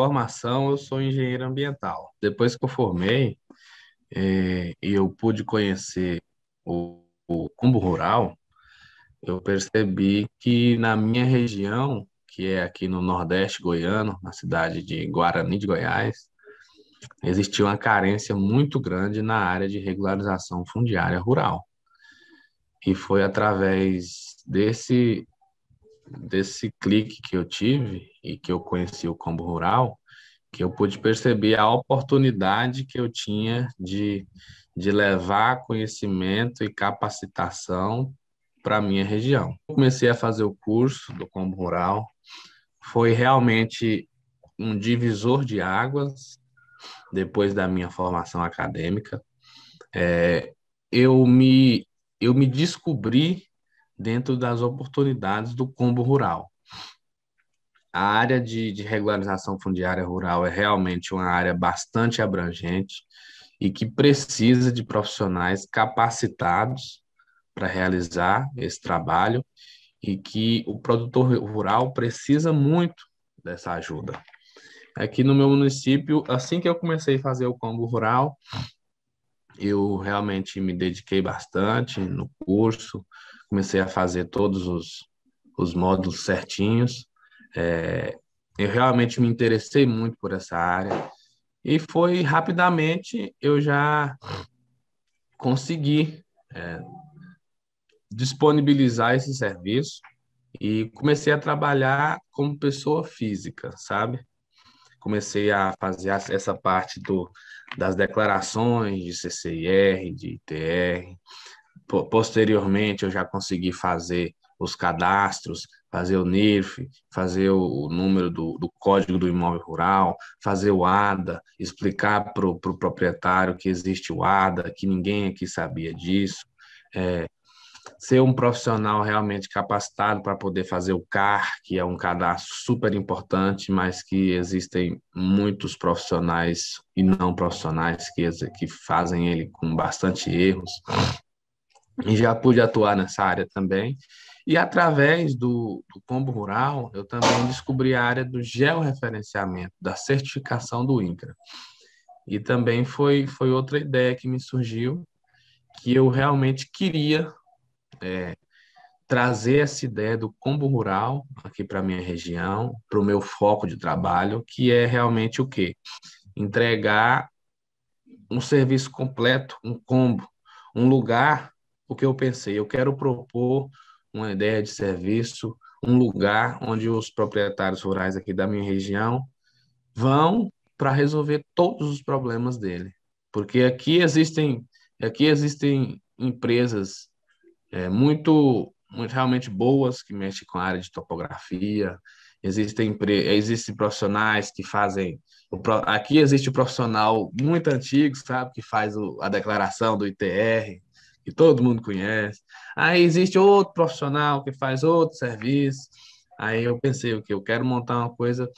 formação, eu sou engenheiro ambiental. Depois que eu formei, é, eu pude conhecer o, o Combo Rural, eu percebi que na minha região, que é aqui no Nordeste goiano, na cidade de Guarani de Goiás, existia uma carência muito grande na área de regularização fundiária rural. E foi através desse desse clique que eu tive e que eu conheci o Combo Rural, que eu pude perceber a oportunidade que eu tinha de, de levar conhecimento e capacitação para a minha região. Comecei a fazer o curso do Combo Rural, foi realmente um divisor de águas depois da minha formação acadêmica. É, eu, me, eu me descobri dentro das oportunidades do combo rural. A área de, de regularização fundiária rural é realmente uma área bastante abrangente e que precisa de profissionais capacitados para realizar esse trabalho e que o produtor rural precisa muito dessa ajuda. Aqui no meu município, assim que eu comecei a fazer o combo rural, eu realmente me dediquei bastante no curso, comecei a fazer todos os, os módulos certinhos. É, eu realmente me interessei muito por essa área e foi rapidamente eu já consegui é, disponibilizar esse serviço e comecei a trabalhar como pessoa física, sabe? Comecei a fazer essa parte do, das declarações de CCIR, de ITR. Posteriormente, eu já consegui fazer os cadastros, fazer o NIRF, fazer o, número do, do, código do imóvel rural, fazer o ADA, explicar para o pro proprietário que existe o ADA, que ninguém aqui sabia disso. É, ser um profissional realmente capacitado para poder fazer o CAR, que é um cadastro super importante, mas que existem muitos profissionais e não profissionais que, que fazem ele com bastante erros. E já pude atuar nessa área também. E através do, do Combo Rural, eu também descobri a área do georreferenciamento, da certificação do INCRA. E também foi, foi outra ideia que me surgiu, que eu realmente queria é, trazer essa ideia do combo rural aqui para a minha região, para o meu foco de trabalho, que é realmente o quê? Entregar um serviço completo, um combo, um lugar, o que eu pensei, eu quero propor uma ideia de serviço, um lugar onde os proprietários rurais aqui da minha região vão para resolver todos os problemas dele. Porque aqui existem, aqui existem empresas é, muito, muito realmente boas que mexem com a área de topografia. Existem, existem profissionais que fazem. Aqui existe o um profissional muito antigo, sabe, que faz o, a declaração do ITR, que todo mundo conhece. Aí existe outro profissional que faz outro serviço. Aí eu pensei o que eu quero montar uma coisa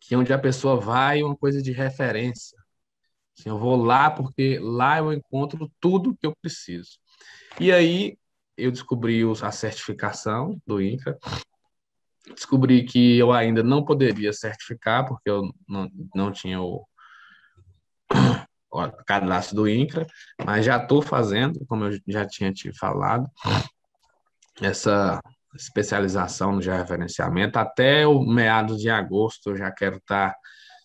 que onde a pessoa vai, uma coisa de referência. Assim, eu vou lá porque lá eu encontro tudo que eu preciso. E aí eu descobri a certificação do INCRA, descobri que eu ainda não poderia certificar, porque eu não, não tinha o cadastro do INCRA, mas já estou fazendo, como eu já tinha te falado, essa especialização no georreferenciamento. Até o meados de agosto eu já quero estar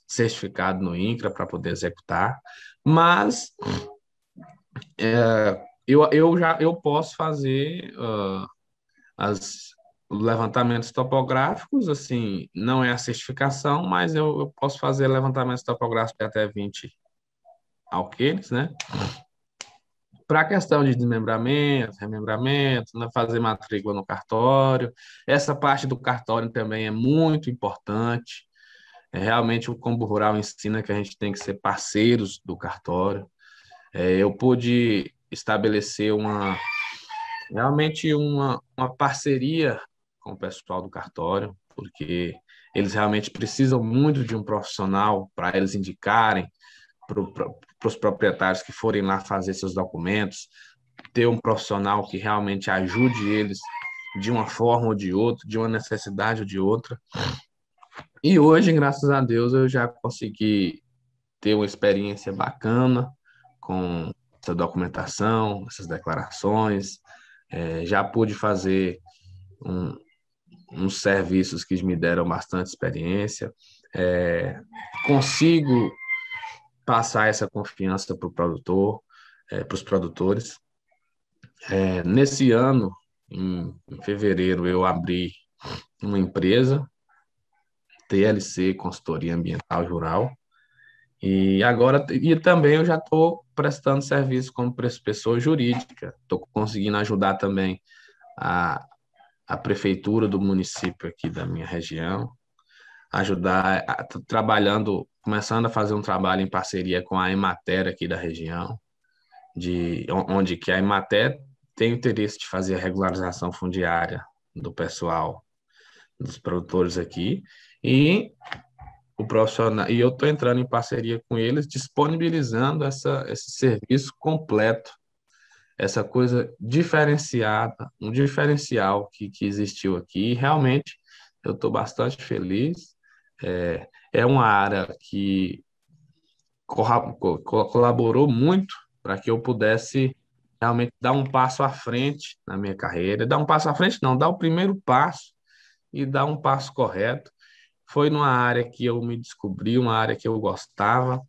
certificado no INCRA para poder executar, mas é, eu, eu já eu posso fazer uh, as levantamentos topográficos, assim, não é a certificação, mas eu, eu posso fazer levantamentos topográficos de até 20 alqueires, né? Para a questão de desmembramento, remembramento, né, fazer matrícula no cartório, essa parte do cartório também é muito importante. É, realmente o Combo Rural ensina que a gente tem que ser parceiros do cartório. É, eu pude estabelecer uma realmente uma, uma parceria com o pessoal do cartório, porque eles realmente precisam muito de um profissional para eles indicarem para os proprietários que forem lá fazer seus documentos, ter um profissional que realmente ajude eles de uma forma ou de outra, de uma necessidade ou de outra. E hoje, graças a Deus, eu já consegui ter uma experiência bacana com essa documentação, essas declarações. É, já pude fazer um, uns serviços que me deram bastante experiência. É, consigo passar essa confiança para o produtor, é, para os produtores. É, nesse ano, em, em fevereiro, eu abri uma empresa, TLC Consultoria Ambiental Rural, e agora, e também eu já estou prestando serviço como pessoa jurídica, estou conseguindo ajudar também a, a prefeitura do município aqui da minha região, ajudar, a, trabalhando, começando a fazer um trabalho em parceria com a Emater aqui da região, de onde que a Emater tem interesse de fazer a regularização fundiária do pessoal, dos produtores aqui, e o profissional, e eu estou entrando em parceria com eles, disponibilizando essa, esse serviço completo, essa coisa diferenciada, um diferencial que, que existiu aqui, e realmente eu estou bastante feliz. É, é uma área que colaborou muito para que eu pudesse realmente dar um passo à frente na minha carreira. Dar um passo à frente, não, dar o primeiro passo e dar um passo correto. Foi numa área que eu me descobri, uma área que eu gostava,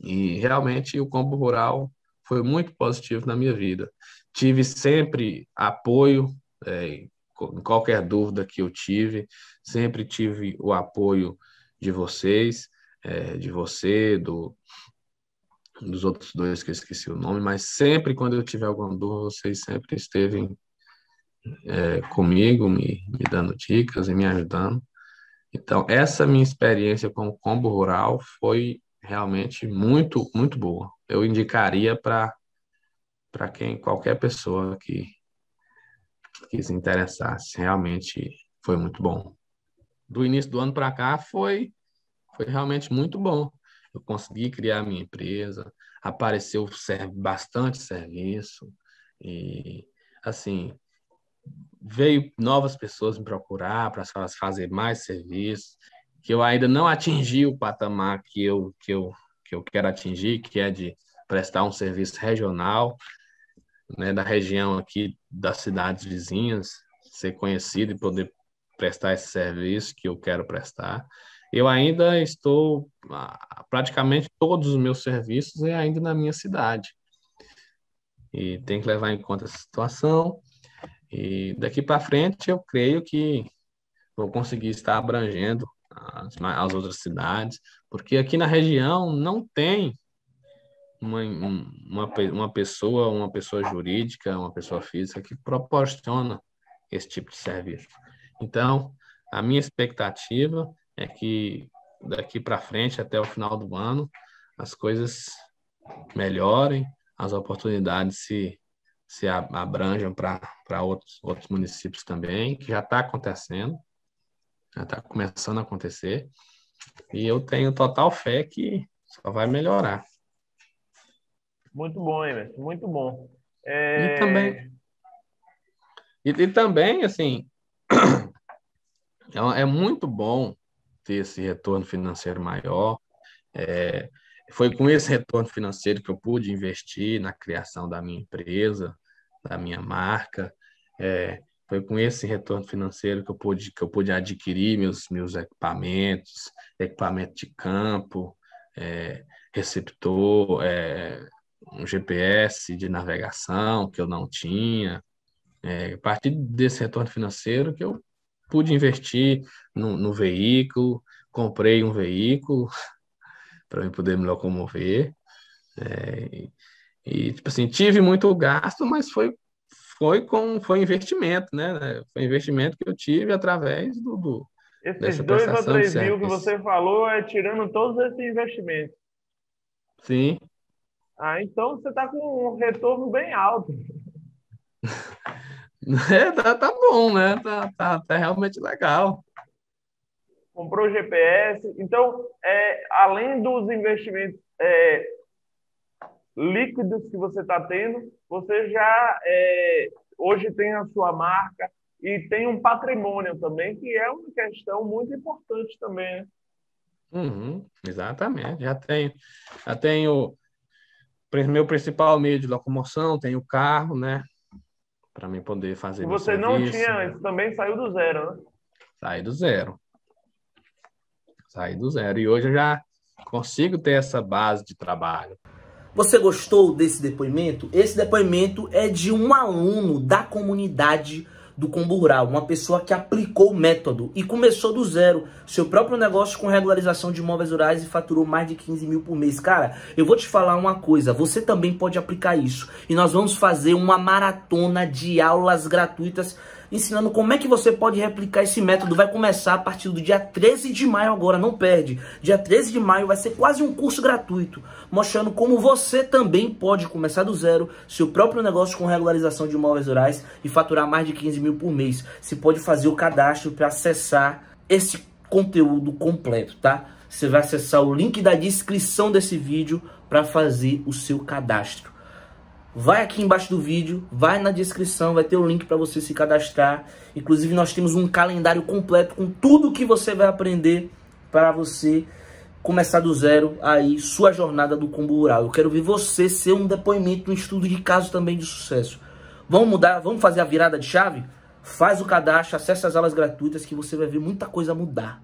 e realmente o campo rural foi muito positivo na minha vida. Tive sempre apoio, é, em qualquer dúvida que eu tive, sempre tive o apoio de vocês, é, de você, do, dos outros dois que eu esqueci o nome, mas sempre quando eu tiver alguma dúvida, vocês sempre esteve é, comigo, me, me dando dicas e me ajudando. Então, essa minha experiência com o combo rural foi realmente muito, muito boa. Eu indicaria para quem qualquer pessoa que, que se interessasse. Realmente foi muito bom. Do início do ano para cá foi foi realmente muito bom eu consegui criar minha empresa, apareceu bastante serviço e assim veio novas pessoas me procurar para fazer mais serviços que eu ainda não atingi o patamar que eu que eu que eu quero atingir, que é de prestar um serviço regional, né, da região aqui das cidades vizinhas, ser conhecido e poder prestar esse serviço que eu quero prestar. Eu ainda estou, ah, praticamente todos os meus serviços é ainda na minha cidade. E tem que levar em conta essa situação. E daqui para frente, eu creio que vou conseguir estar abrangendo as, as outras cidades, porque aqui na região não tem uma, uma, uma pessoa, uma pessoa jurídica, uma pessoa física que proporciona esse tipo de serviço. Então, a minha expectativa é que daqui para frente, até o final do ano, as coisas melhorem, as oportunidades se, se abranjam para outros, outros municípios também, que já está acontecendo, já está começando a acontecer, e eu tenho total fé que só vai melhorar. Muito bom, Emerson, muito bom. É... E também, e, e também, assim, é, é muito bom ter esse retorno financeiro maior. É, foi com esse retorno financeiro que eu pude investir na criação da minha empresa, da minha marca. É, foi com esse retorno financeiro que eu pude, que eu pude adquirir meus, meus equipamentos, equipamento de campo, é, receptor, é, um GPS de navegação que eu não tinha. É, a partir desse retorno financeiro que eu pude investir no, no veículo, comprei um veículo para eu poder me locomover. É, e, tipo assim, tive muito gasto, mas foi, foi com foi investimento, né? Foi investimento que eu tive através do. do esses dois ou três mil que você falou é tirando todos esses investimentos. Sim. Ah, então você está com um retorno bem alto. É, tá, tá bom, né? Tá, tá, tá realmente legal. Comprou GPS. Então, é, além dos investimentos é, líquidos que você está tendo, você já é, hoje tem a sua marca e tem um patrimônio também, que é uma questão muito importante também. Né? Uhum, exatamente. Já tenho, já tenho meu principal meio de locomoção, tenho o carro, né? Para mim poder fazer. E você não serviço, tinha, né? também saiu do zero, né? Saí do zero. Saí do zero. E hoje eu já consigo ter essa base de trabalho. Você gostou desse depoimento? Esse depoimento é de um aluno da comunidade do Combo Rural, uma pessoa que aplicou o método e começou do zero seu próprio negócio com regularização de imóveis rurais e faturou mais de 15 mil por mês. Cara, eu vou te falar uma coisa, você também pode aplicar isso e nós vamos fazer uma maratona de aulas gratuitas ensinando como é que você pode replicar esse método. Vai começar a partir do dia 13 de maio agora, não perde. Dia 13 de maio vai ser quase um curso gratuito, mostrando como você também pode começar do zero seu próprio negócio com regularização de imóveis rurais e faturar mais de 15 mil por mês. Você pode fazer o cadastro para acessar esse conteúdo completo, tá? Você vai acessar o link da descrição desse vídeo para fazer o seu cadastro. Vai aqui embaixo do vídeo, vai na descrição, vai ter o link para você se cadastrar. Inclusive nós temos um calendário completo com tudo que você vai aprender para você começar do zero aí sua jornada do combo rural. Eu quero ver você ser um depoimento, um estudo de caso também de sucesso. Vamos mudar, vamos fazer a virada de chave? Faz o cadastro, acesse as aulas gratuitas que você vai ver muita coisa mudar.